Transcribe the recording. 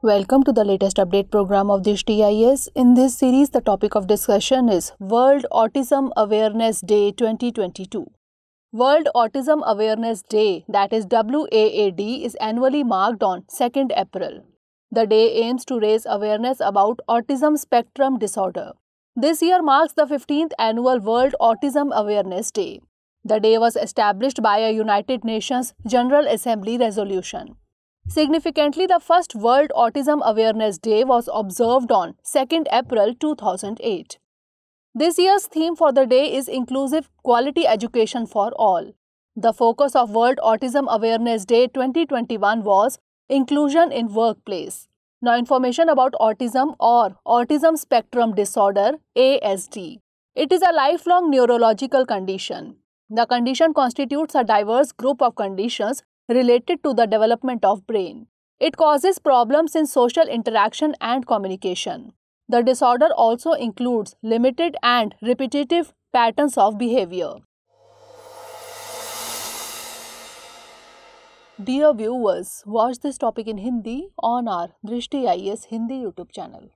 Welcome to the latest update program of Drishti IAS. In this series, the topic of discussion is World Autism Awareness Day 2022. World Autism Awareness Day, that is WAAD, is annually marked on 2nd April. The day aims to raise awareness about autism spectrum disorder. This year marks the 15th annual World Autism Awareness Day. The day was established by a United Nations General Assembly resolution. Significantly, the first World Autism Awareness Day was observed on 2nd April 2008. This year's theme for the day is Inclusive Quality Education for All. The focus of World Autism Awareness Day 2021 was Inclusion in Workplace. Now, information about autism or autism spectrum disorder ASD. It is a lifelong neurological condition. The condition constitutes a diverse group of conditions related to the development of brain. It causes problems in social interaction and communication. The disorder also includes limited and repetitive patterns of behavior. Dear viewers, watch this topic in Hindi on our Drishti IAS Hindi YouTube channel.